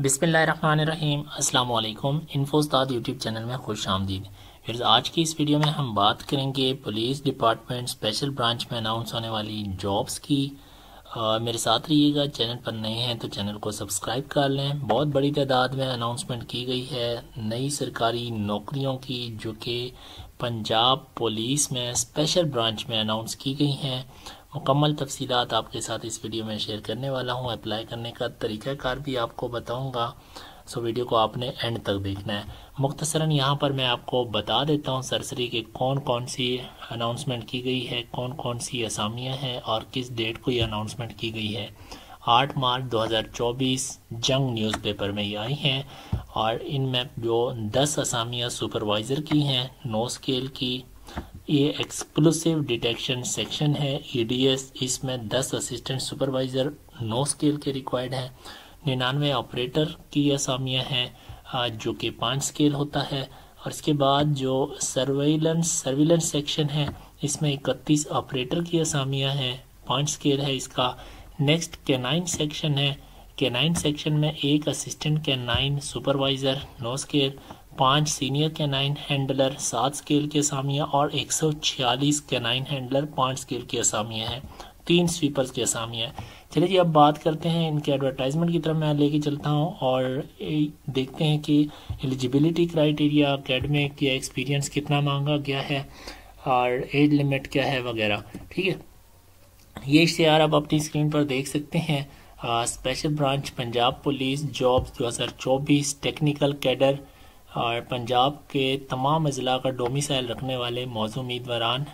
बिसमीम अल्लाम इन्फोस्ताद YouTube channel में खुश आमदीद। फिर आज की इस वीडियो में हम बात करेंगे पुलिस डिपार्टमेंट स्पेशल ब्रांच में अनाउंस होने वाली जॉब्स की। आ, मेरे साथ रहिएगा चैनल पर नए हैं तो चैनल को सब्सक्राइब कर लें। बहुत बड़ी तादाद में अनाउंसमेंट की गई है नई सरकारी नौकरियों की जो कि पंजाब पुलिस में स्पेशल ब्रांच में अनाउंस की गई हैं। मुकम्मल तफसीलात आपके साथ इस वीडियो में शेयर करने वाला हूँ। अप्लाई करने का तरीक़ाकार भी आपको बताऊँगा। सो वीडियो को आपने एंड तक देखना है। मुख्तसरा यहाँ पर मैं आपको बता देता हूँ सरसरी के कौन कौन सी अनाउंसमेंट की गई है कौन कौन सी असामियाँ हैं और किस डेट को ये अनाउंसमेंट की गई है। आठ मार्च 2024 जंग न्यूज़पेपर में ये आई हैं और इनमें जो दस असामियाँ सुपरवाइज़र की हैं, नो स्केल की ये एक्सक्लूसिव डिटेक्शन सेक्शन है ईडीएस e इसमें 10 असिस्टेंट सुपरवाइज़र, नो स्केल के रिक्वायर्ड हैं, निन्यानवे ऑपरेटर की असामियाँ हैं जो कि पाँच स्केल होता है, और इसके बाद जो सर्वेलेंस, सर्विलेंस सेक्शन है, इसमें इकतीस ऑपरेटर की असामियाँ हैं, पाँच स्केल है इसका। नेक्स्ट कैनाइन सेक्शन है, कैनाइन सेक्शन में एक assistant, canine supervisor, no scale पाँच सीनियर कैनाइन हैंडलर, सात स्केल की असामियाँ और एक सौ छियालीस कैनाइन हैंडलर पाँच स्केल की असामियाँ हैं। तीन स्वीपर्स की असामियाँ हैं। चलिए जी, अब बात करते हैं इनके एडवर्टाइजमेंट की तरफ़। मैं लेके चलता हूँ और देखते हैं कि एलिजिबिलिटी क्राइटेरिया अकेडमिक या एक्सपीरियंस कितना मांगा गया है और एज लिमिट क्या है वगैरह। ठीक है? ये इश्तेहार आप अपनी स्क्रीन पर देख सकते हैं। Special branch Punjab police jobs 2024 technical cadre और पंजाब के तमाम अज़ला का डोमिसाइल रखने वाले मौजू उम्मीदवारान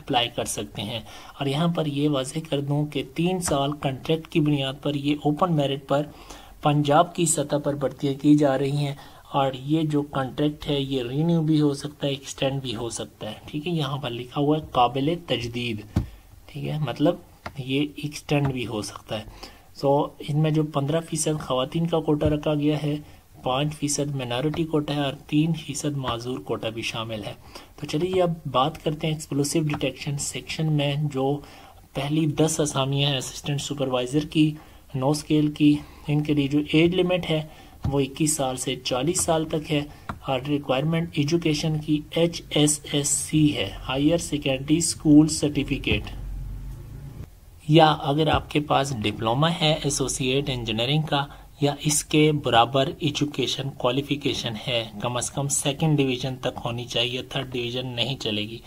अप्लाई कर सकते हैं। और यहाँ पर ये वाजह कर दूँ कि तीन साल कंट्रैक्ट की बुनियाद पर, ये ओपन मेरिट पर पंजाब की सतह पर भर्तियाँ की जा रही हैं और ये जो कॉन्ट्रैक्ट है, ये रीन्यू भी हो सकता है एक्सटेंड भी हो सकता है। ठीक है, यहाँ पर लिखा हुआ है, काबिल तजदीद। ठीक है मतलब ये एक्सटेंड भी हो सकता है। सो इनमें जो पंद्रह फ़ीसद खातन का कोटा रखा गया है पाँच फ़ीसद माइनॉरिटी कोटा है और तीन फ़ीसद माजूर कोटा भी शामिल है। तो चलिए अब बात करते हैं एक्सप्लोसिव डिटेक्शन सेक्शन में, जो पहली दस असामियाँ हैं असिस्टेंट सुपरवाइज़र की नो स्केल की, इनके लिए जो एज लिमिट है, वो 21 साल से 40 साल तक है और रिक्वायरमेंट एजुकेशन की एच एस एस सी है हायर सेकेंडरी स्कूल सर्टिफिकेट या अगर आपके पास डिप्लोमा है एसोसिएट इंजीनियरिंग का या इसके बराबर एजुकेशन क्वालिफिकेशन है। कम अज़ कम सेकंड डिवीज़न तक होनी चाहिए थर्ड डिवीज़न नहीं चलेगी।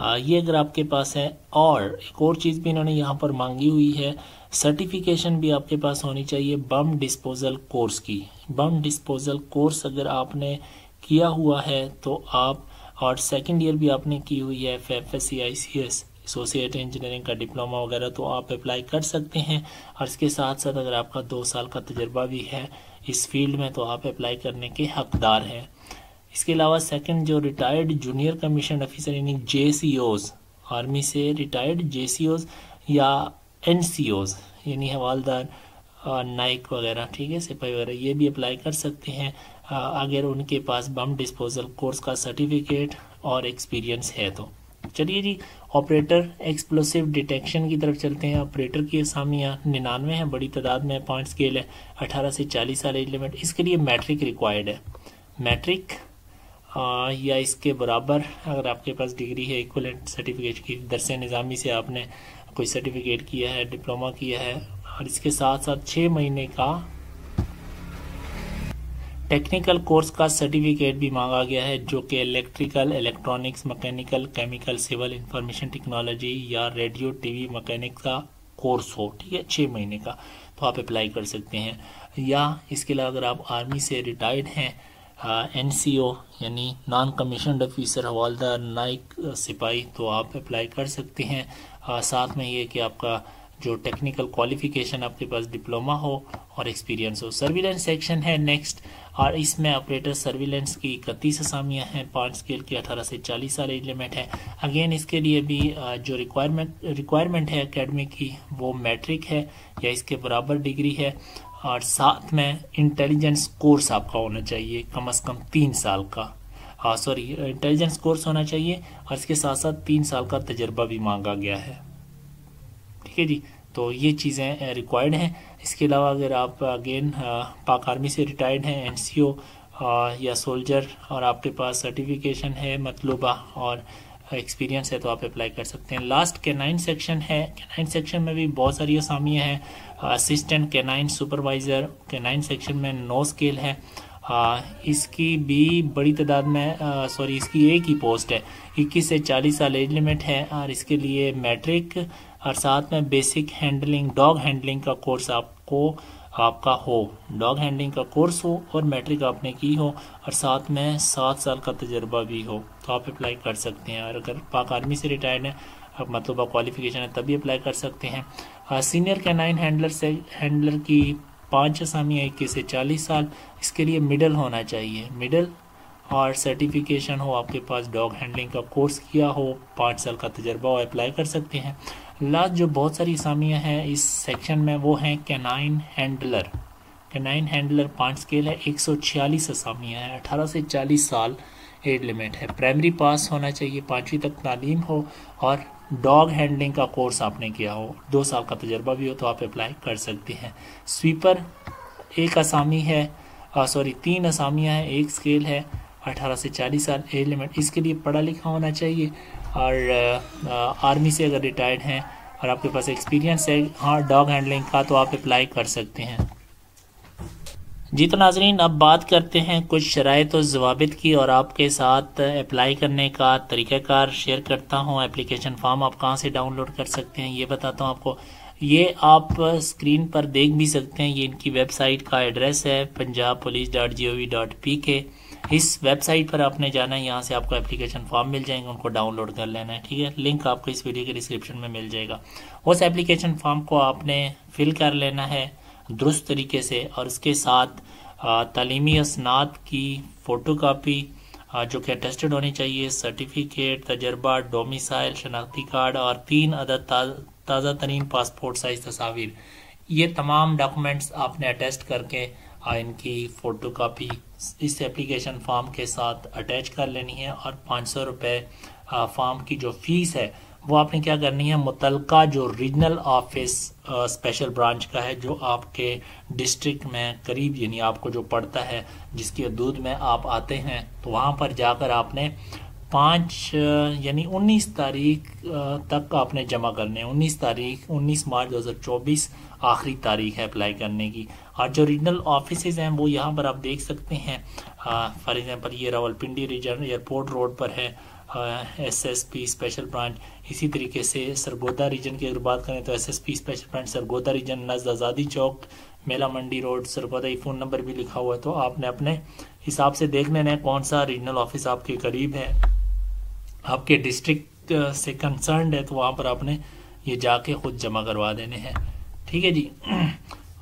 आ, ये अगर आपके पास है और एक और चीज़ भी इन्होंने यहाँ पर मांगी हुई है सर्टिफिकेशन भी आपके पास होनी चाहिए बम डिस्पोजल कोर्स की। बम डिस्पोजल कोर्स अगर आपने किया हुआ है तो आप और सेकेंड ईयर भी आपने की हुई है F F S C I C S associate engineering का डिप्लोमा वगैरह तो आप अप्लाई कर सकते हैं। और इसके साथ साथ अगर आपका दो साल का तजर्बा भी है इस फ़ील्ड में तो आप अप्लाई करने के हकदार हैं। इसके अलावा सेकंड जो रिटायर्ड जूनियर कमीशन ऑफिसर यानी जे आर्मी से रिटायर्ड जे या एन यानी हवालदार नाइक वगैरह, ठीक है, सिपाही वगैरह, ये भी अप्लाई कर सकते हैं। अगर उनके पास बम डिस्पोजल कोर्स का सर्टिफिकेट और एक्सपीरियंस है तो। चलिए जी ऑपरेटर एक्सप्लोसिव डिटेक्शन की तरफ़ चलते हैं। ऑपरेटर की असामियाँ निन्यानवे हैं बड़ी तादाद में पाँच स्केल है अठारह से चालीस साल एज लिमिट इसके लिए मैट्रिक रिक्वायर्ड है। मैट्रिक आ, या इसके बराबर अगर आपके पास डिग्री है इक्वलेंट सर्टिफिकेट की दरस निज़ामी से आपने कोई सर्टिफिकेट किया है डिप्लोमा किया है और इसके साथ साथ छः महीने का टेक्निकल कोर्स का सर्टिफिकेट भी मांगा गया है जो कि electrical electronics mechanical chemical civil information technology या रेडियो टीवी मैकेनिक का कोर्स हो ठीक है छः महीने का तो आप अप्लाई कर सकते हैं। या इसके अलावा अगर आप आर्मी से रिटायर्ड हैं एन सी ओ यानी नॉन कमीशन ऑफिसर हवालदार नाइक सिपाही तो आप अप्लाई कर सकते हैं। आ, साथ में ये कि आपका जो टेक्निकल क्वालिफिकेशन आपके पास डिप्लोमा हो और एक्सपीरियंस हो। सर्विलेंस सेक्शन है नेक्स्ट और इसमें ऑपरेटर सर्विलेंस की इकतीस असामियाँ हैं। पाँच स्केल की अठारह से चालीस साल एज लिमिट है। अगेन इसके लिए भी जो रिक्वायरमेंट रिक्वायरमेंट है एकेडमी की, वो मैट्रिक है या इसके बराबर डिग्री है। और साथ में इंटेलिजेंस कोर्स आपका होना चाहिए, कम अज़ कम तीन साल का। सॉरी इंटेलिजेंस कोर्स होना चाहिए और इसके साथ साथ तीन साल का तजर्बा भी मांगा गया है। ठीक है जी? तो ये चीज़ें रिक्वायर्ड हैं। इसके अलावा अगर आप अगेन पाक आर्मी से रिटायर्ड हैं एन या सोल्जर और आपके पास सर्टिफिकेशन है मतलूबा और एक्सपीरियंस है तो आप अप्लाई कर सकते हैं। लास्ट के नाइन सेक्शन है। के नाइन सेक्शन में भी बहुत सारी असामियाँ हैं। Assistant K nine supervisor K nine section में नो स्केल है। आ, इसकी भी बड़ी तादाद में सॉरी इसकी एक ही पोस्ट है। 21 से 40 साल एज लिमिट है और इसके लिए मैट्रिक और साथ में बेसिक हैंडलिंग डॉग हैंडलिंग का कोर्स आपको, आपका हो। डॉग हैंडलिंग का कोर्स हो और मैट्रिक आपने की हो और साथ में सात साल का तजर्बा भी हो। तो आप अप्लाई कर सकते हैं और अगर पाक आर्मी से रिटायर्ड है अब मतलब क्वालिफिकेशन है तभी अप्लाई कर सकते हैं। सीनियर कैनाइन हैंडलर से हैंडलर की पाँच असामियाँ इक्कीस से चालीस साल। इसके लिए मिडल होना चाहिए। मिडल और सर्टिफिकेशन हो, आपके पास डॉग हैंडलिंग का कोर्स किया हो, पाँच साल का तजर्बा हो अप्लाई कर सकते हैं। लास्ट जो बहुत सारी असामियाँ हैं इस सेक्शन में वो हैं कैनाइन हैंडलर कैनाइन हैंडलर पाँच स्केल है, एक सौ छियालीस असामियाँ हैं, अठारह से चालीस साल एज लिमिट है। प्राइमरी पास होना चाहिए, पाँचवीं तक तालीम हो और डॉग हैंडलिंग का कोर्स आपने किया हो। दो साल का तजर्बा भी हो तो आप अप्लाई कर सकते हैं। स्वीपर एक असामी है सॉरी तीन असामियाँ हैं, एक स्केल है, अठारह से चालीस साल एज लिमिट इसके लिए पढ़ा लिखा होना चाहिए। और आर्मी से अगर रिटायर्ड हैं और आपके पास एक्सपीरियंस है हाँ डॉग हैंडलिंग का तो आप अप्लाई कर सकते हैं। जी तो नाजरीन, अब बात करते हैं कुछ शराइ व जवाबित की और आपके साथ अप्लाई करने का तरीक़ाकार शेयर करता हूँ। एप्लीकेशन फॉर्म आप कहाँ से डाउनलोड कर सकते हैं, ये बताता हूँ आपको। ये आप स्क्रीन पर देख भी सकते हैं, ये इनकी वेबसाइट का एड्रेस है, Punjab police dot G O V dot P K इस वेबसाइट पर आपने जाना है, यहाँ से आपको एप्लीकेशन फॉर्म मिल जाएँगे, उनको डाउनलोड कर लेना है, ठीक है? लिंक आपको इस वीडियो के डिस्क्रिप्शन में मिल जाएगा। उस एप्लीकेशन फॉर्म को आपने फिल कर लेना है, दुरुस्त तरीके से, और उसके साथ तलीमी असनाद की फ़ोटो कापी जो कि अटेस्टेड होनी चाहिए सर्टिफिकेट तजर्बा डोमिसाइल शनाख्ती कार्ड और तीन अदद ताज़ा तरीन पासपोर्ट साइज़ तस्वीर। ये तमाम डॉक्यूमेंट्स आपने अटेस्ट करके इनकी फ़ोटो कापी इस एप्लीकेशन फॉर्म के साथ अटैच कर लेनी है और पाँच सौ रुपये फॉर्म की जो फ़ीस है, वो आपने क्या करनी है? मुतलका जो रीजनल ऑफ़िस स्पेशल ब्रांच का है, जो आपके डिस्ट्रिक्ट में करीब, यानी आपको जो पड़ता है, जिसकी हदूद में आप आते हैं तो वहाँ पर जाकर आपने पाँच, यानी उन्नीस तारीख तक आपने जमा करने हैं। उन्नीस तारीख, उन्नीस मार्च 2024 आखिरी तारीख है अप्लाई करने की। और जो रीजनल ऑफ़िस हैं, वो यहाँ पर आप देख सकते हैं। फॉर एग्जांपल, ये रावलपिंडी रीजन, एयरपोर्ट रोड पर है। S S P special branch, इसी तरीके से सरगोदा रीजन की अगर बात करें तो S S P special branch, Sargodha region, Najd Azadi Chowk मेला मंडी रोड, सरगोदा, ये फ़ोन नंबर भी लिखा हुआ है। तो आपने अपने हिसाब से देख लेना है कौन सा रीजनल ऑफ़िस आपके करीब है। आपके डिस्ट्रिक्ट से कंसर्न है तो वहाँ पर आपने ये जाके खुद जमा करवा देने हैं। ठीक है जी?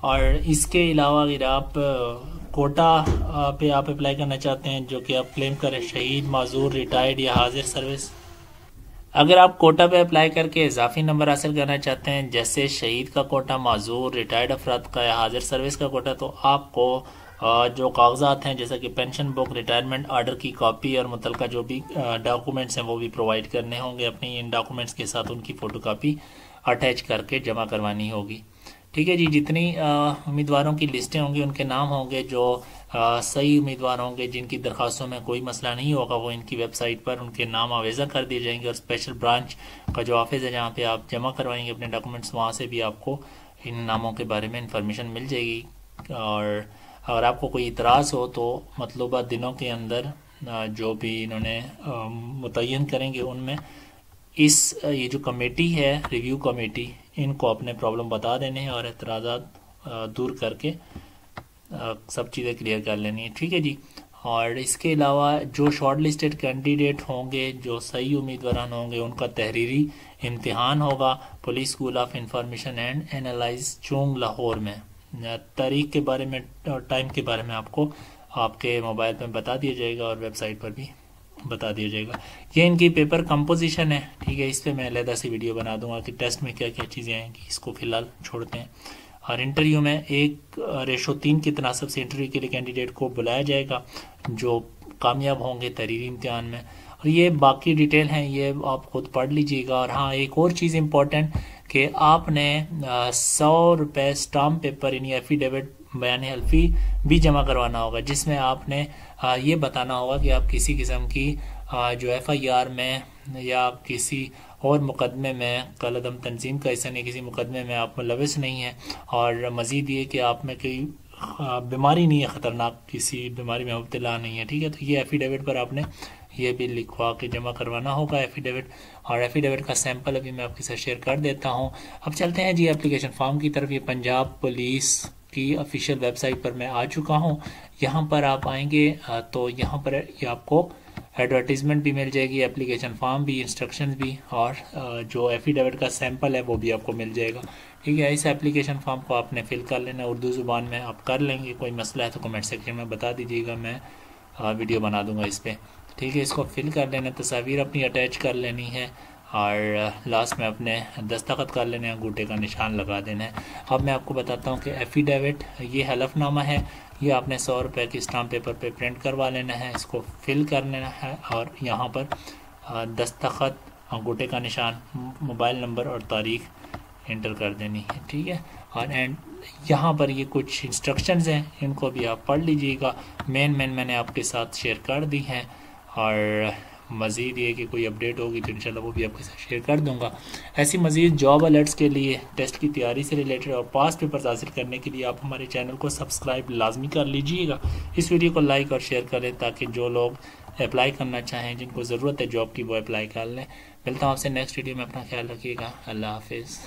और इसके अलावा अगर आप कोटा पे आप अप्लाई करना चाहते हैं, जो कि आप क्लेम करें शहीद माजूर रिटायर्ड या हाजिर सर्विस अगर आप कोटा पे अप्लाई करके इजाफी नंबर हासिल करना चाहते हैं, जैसे शहीद का कोटा माजूर रिटायर्ड अफराद का या हाजिर सर्विस का कोटा तो आपको जो कागजात हैं जैसा कि पेंशन बुक रिटायरमेंट आर्डर की कॉपी और मुतल जो भी डॉक्यूमेंट्स हैं वो भी प्रोवाइड करने होंगे। अपनी इन डॉक्यूमेंट्स के साथ उनकी फ़ोटो कापी अटैच करके जमा करवानी होगी। ठीक है जी जितनी उम्मीदवारों की लिस्टें होंगी उनके नाम होंगे जो आ, सही उम्मीदवार होंगे जिनकी दरखास्तों में कोई मसला नहीं होगा वो इनकी वेबसाइट पर उनके नाम आवेजा कर दिए जाएँगे और स्पेशल ब्रांच का जो ऑफ़िस है जहाँ पे आप जमा करवाएँगे अपने डॉक्यूमेंट्स वहाँ से भी आपको इन नामों के बारे में इंफॉर्मेशन मिल जाएगी। और अगर आपको कोई इतराज़ हो तो मतलूबा दिनों के अंदर जो भी इन्होंने मुतन करेंगे उनमें, इस ये जो कमेटी है, रिव्यू कमेटी, इनको अपने प्रॉब्लम बता देने हैं और एतराज़ा दूर करके सब चीज़ें क्लियर कर लेनी है। ठीक है जी? और इसके अलावा जो शॉर्ट लिस्टेड कैंडिडेट होंगे, जो सही उम्मीदवार होंगे, उनका तहरीरी इम्तिहान होगा। Police school of information and analyze Chung Lahore में। तारीख के बारे में, और टाइम के बारे में आपको आपके मोबाइल पर बता दिया जाएगा और वेबसाइट पर भी बता दिया जाएगा। ये इनकी पेपर कंपोजिशन है, ठीक है? इस पर मैं अलहदा से वीडियो बना दूँगा कि टेस्ट में क्या क्या चीज़ें आएँगी इसको फ़िलहाल छोड़ते हैं। और इंटरव्यू में एक रेशो तीन की तनासब से इंटरव्यू के लिए कैंडिडेट को बुलाया जाएगा, जो कामयाब होंगे तहरीरी इम्तहान में। और ये बाकी डिटेल हैं, ये आप खुद पढ़ लीजिएगा। और हाँ एक और चीज़ इम्पोर्टेंट कि आपने सौ रुपये स्टाम्प पेपर यानी एफिडेविट बयान हल्फी भी जमा करवाना होगा, जिसमें आपने ये बताना होगा कि आप किसी किस्म की जो एफ़ आई आर में या आप किसी और मुकदमे में कलदम तंजीम का हिस्सा नहीं, किसी मुकदमे में आप मुलविस नहीं है और मज़ीद ये कि आप में कोई बीमारी नहीं है, ख़तरनाक किसी बीमारी में मुबतला नहीं है, ठीक है? तो ये एफिडेविट पर आपने ये भी लिखवा के जमा करवाना होगा एफिडेविट और एफिडेविट का सैंपल अभी मैं आपके साथ शेयर कर देता हूँ। अब चलते हैं जी एप्लीकेशन फॉर्म की तरफ़। ये पंजाब पुलिस की ऑफिशियल वेबसाइट पर मैं आ चुका हूँ। यहाँ पर आप आएँगे तो यहाँ पर ये आपको एडवर्टीजमेंट भी मिल जाएगी एप्लीकेशन फॉर्म भी इंस्ट्रक्शंस भी, और जो एफिडेविट का सैंपल है वो भी आपको मिल जाएगा। ठीक है, इस एप्लीकेशन फॉर्म को आपने फिल कर लेना। उर्दू ज़ुबान में आप कर लेंगे, कोई मसला है तो कमेंट सेक्शन में बता दीजिएगा। मैं वीडियो बना दूँगा इस पर ठीक है, इसको फिल कर लेना, तस्वीर अपनी अटैच कर लेनी है और लास्ट में अपने दस्तखत कर लेने अंगूठे का निशान लगा देना है। अब मैं आपको बताता हूँ कि एफिडेविट ये हलफनामा है, ये आपने सौ रुपये की स्टाम्प पेपर पे प्रिंट करवा लेना है, इसको फिल कर लेना है और यहाँ पर दस्तखत, अंगूठे का निशान, मोबाइल नंबर और तारीख इंटर कर देनी है, ठीक है? और एंड यहाँ पर ये कुछ इंस्ट्रक्शंस हैं, इनको भी आप पढ़ लीजिएगा। मेन मेन मैंने आपके साथ शेयर कर दी हैं। और मज़ीद ये कि कोई अपडेट होगी तो इंशाल्लाह वो भी आपके साथ शेयर कर दूँगा। ऐसी मज़ीद जॉब अलर्ट्स के लिए टेस्ट की तैयारी से रिलेटेड और पास पेपर्स हासिल करने के लिए आप हमारे चैनल को सब्सक्राइब लाजमी कर लीजिएगा। इस वीडियो को लाइक और शेयर करें ताकि जो लोग अप्लाई करना चाहें, जिनको ज़रूरत है जॉब की, वो अप्लाई कर लें। मिलता हूँ आपसे नेक्स्ट वीडियो में, अपना ख्याल रखिएगा। अल्लाह हाफिज़।